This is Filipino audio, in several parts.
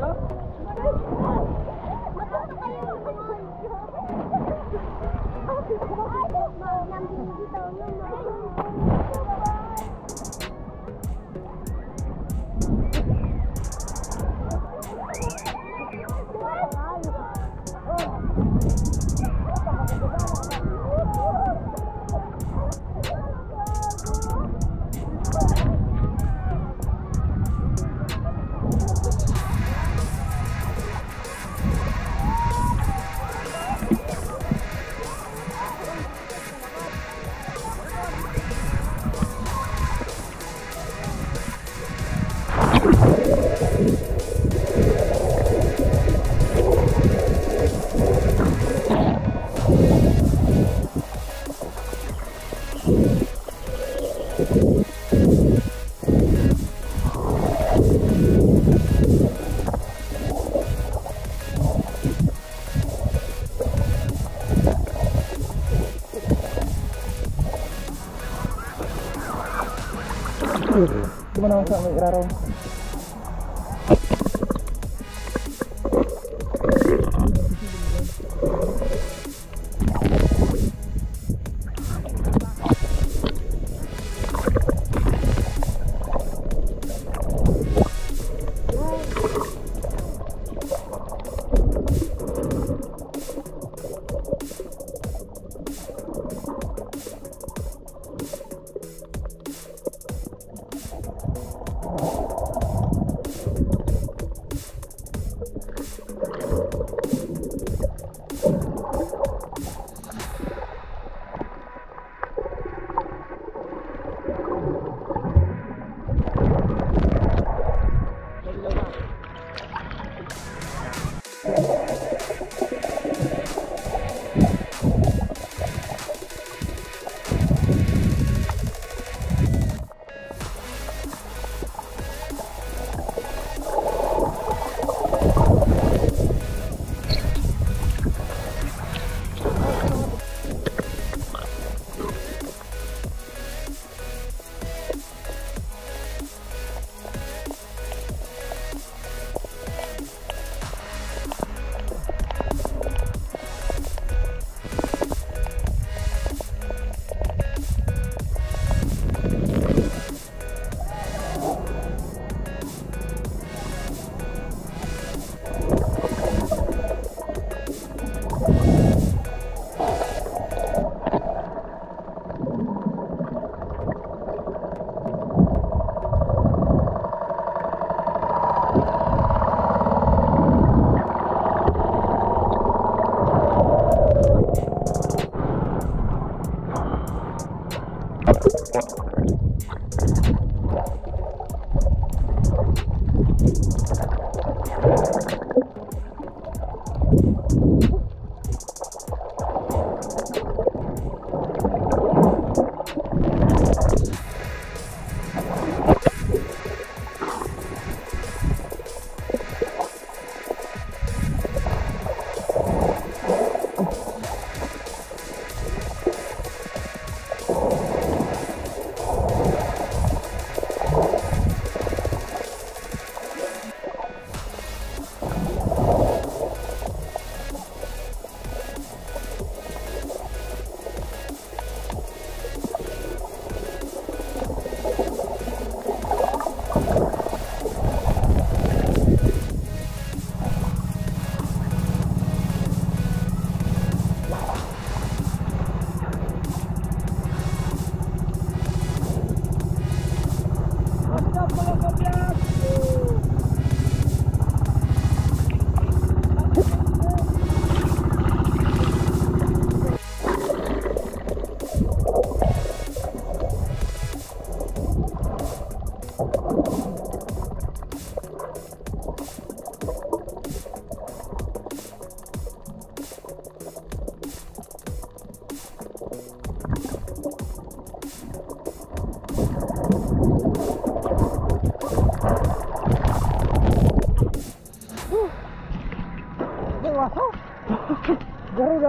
Ay, dito. gimana masa Raro?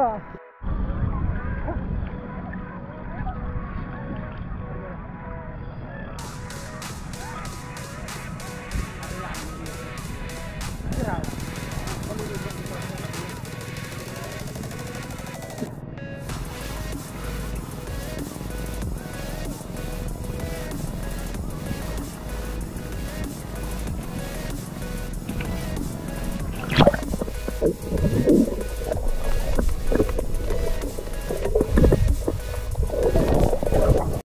off.